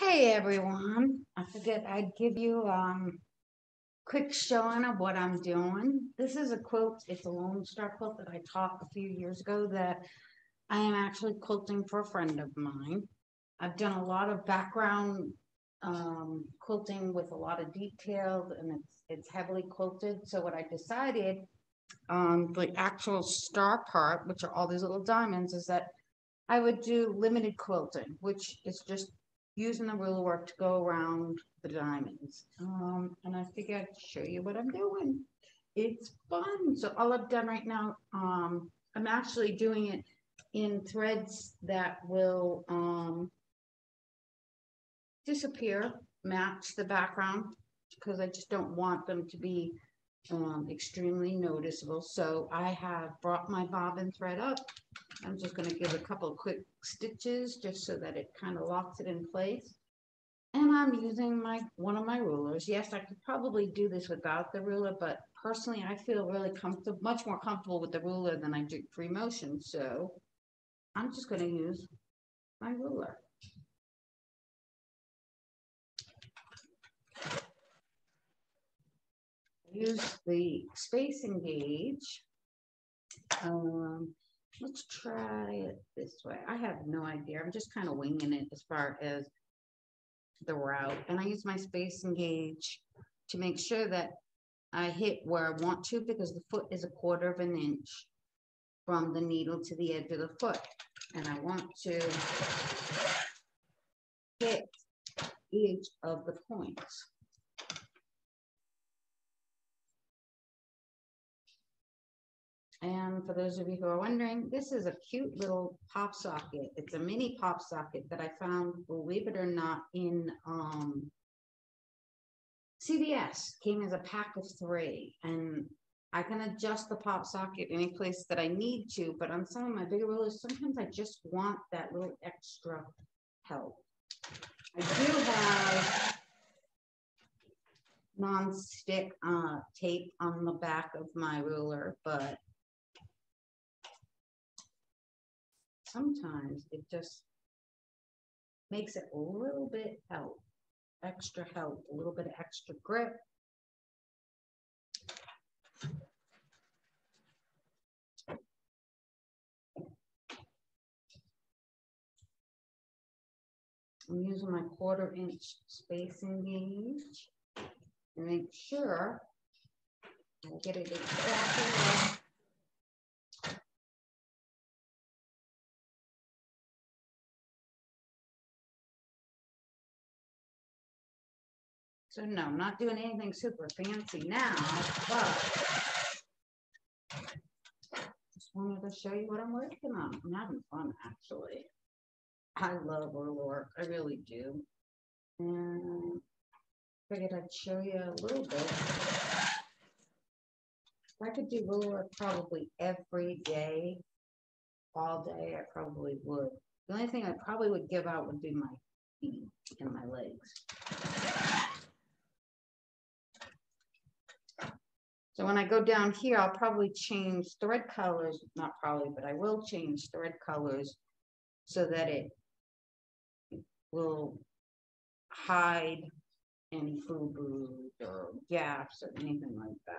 Hey everyone, I figured I'd give you um quick showing of what I'm doing. This is a quilt, it's a Lone Star quilt that I taught a few years ago that I am actually quilting for a friend of mine. I've done a lot of background um, quilting with a lot of details and it's it's heavily quilted. So what I decided um the actual star part, which are all these little diamonds, is that I would do limited quilting, which is just using the ruler work to go around the diamonds. Um, and I figured I'd show you what I'm doing. It's fun. So all I've done right now, um, I'm actually doing it in threads that will um, disappear, match the background, because I just don't want them to be um, extremely noticeable. So I have brought my bobbin thread up. I'm just going to give a couple quick stitches just so that it kind of locks it in place. And I'm using my one of my rulers. Yes, I could probably do this without the ruler, but personally I feel really comfortable, much more comfortable with the ruler than I do free motion. So I'm just going to use my ruler. use the spacing gauge. Um, let's try it this way. I have no idea. I'm just kind of winging it as far as the route. And I use my spacing gauge to make sure that I hit where I want to because the foot is a quarter of an inch from the needle to the edge of the foot. And I want to hit each of the points. And for those of you who are wondering, this is a cute little pop socket. It's a mini pop socket that I found, believe it or not, in um, CVS. Came as a pack of three. And I can adjust the pop socket any place that I need to, but on some of my bigger rulers, sometimes I just want that little extra help. I do have non-stick uh, tape on the back of my ruler, but sometimes it just makes it a little bit help, extra help, a little bit of extra grip. I'm using my quarter inch spacing gauge to make sure I get it exactly So no, I'm not doing anything super fancy now, but just wanted to show you what I'm working on. I'm having fun actually. I love work, I really do. And figured I'd show you a little bit. I could do work probably every day, all day, I probably would. The only thing I probably would give out would be my feet and my legs. So when I go down here, I'll probably change thread colors, not probably, but I will change thread colors so that it will hide any foo or gaps or anything like that.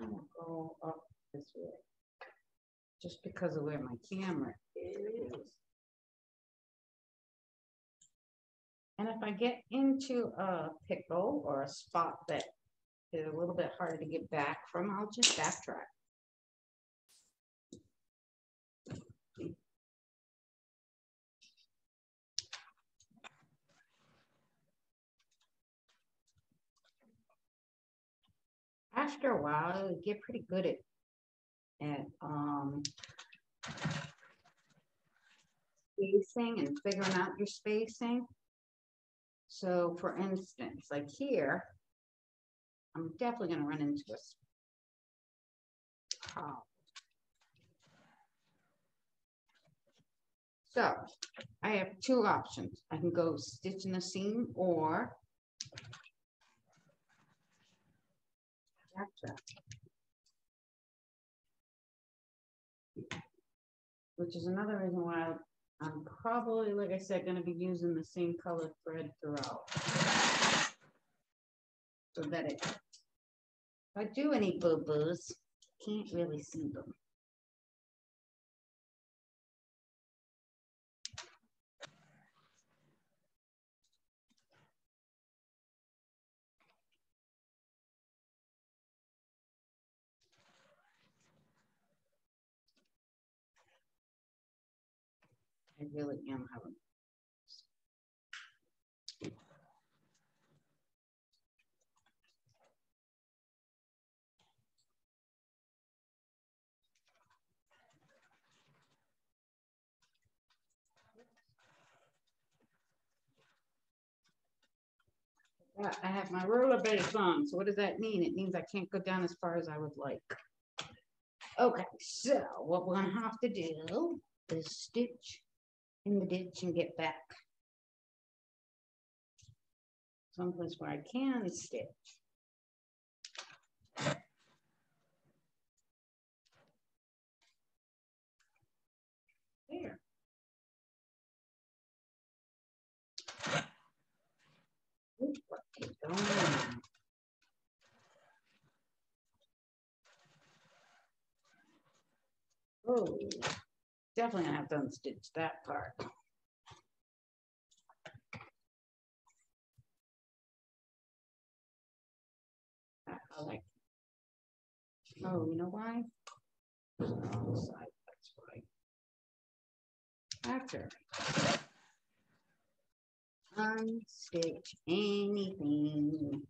I'm gonna go up this way just because of where my camera is. And if I get into a pickle or a spot that is a little bit harder to get back from, I'll just backtrack. After a while, I get pretty good at at um, spacing and figuring out your spacing. So for instance, like here, I'm definitely going to run into a problem. So I have two options. I can go stitch in the seam or. Which is another reason why I'm probably, like I said, gonna be using the same color thread throughout. So that it, if I do any boo-boos, can't really see them. I really am having. I have my ruler base on, so what does that mean? It means I can't go down as far as I would like. Okay, so what we're gonna have to do is stitch in the ditch and get back. Someplace where I can stitch. There. What is going on? Oh, definitely have to unstitch that part. I like. Oh, you know why? Wrong side, that's right. After. Unstitch anything.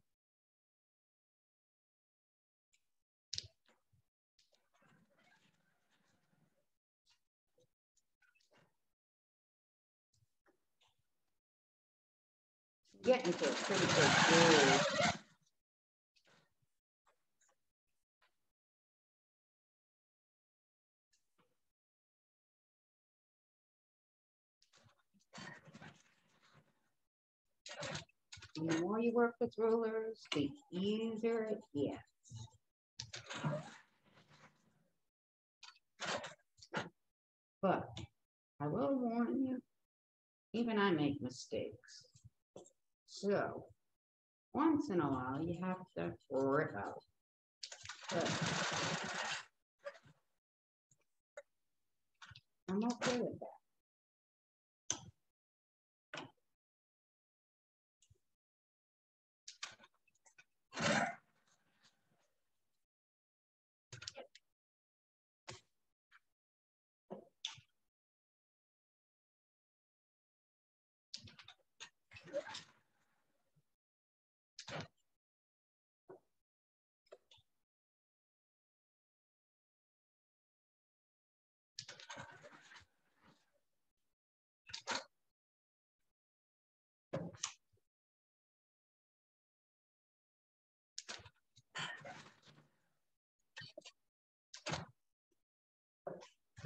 Getting to a pretty good groove. The more you work with rulers, the easier it gets. But I will warn you, even I make mistakes. So once in a while, you have to rip out. But I'm okay with that.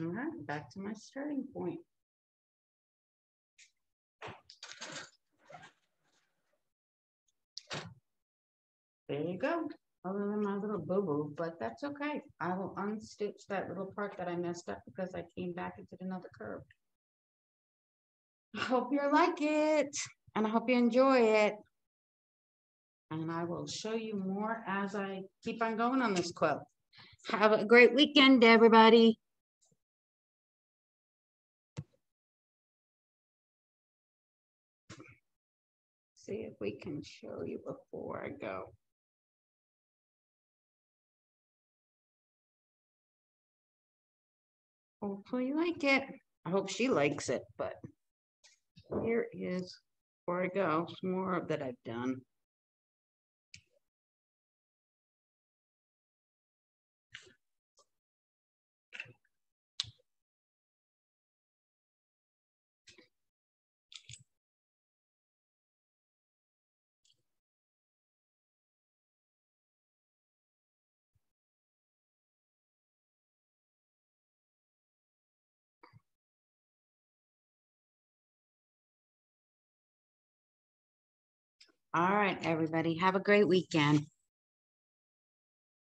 All right, back to my starting point. There you go. Other than my little boo-boo, but that's okay. I will unstitch that little part that I messed up because I came back and did another curve. I hope you like it and I hope you enjoy it. And I will show you more as I keep on going on this quilt. Have a great weekend, everybody. See if we can show you before I go. Hopefully you like it. I hope she likes it, but here is before I go, some more that I've done. All right, everybody, have a great weekend.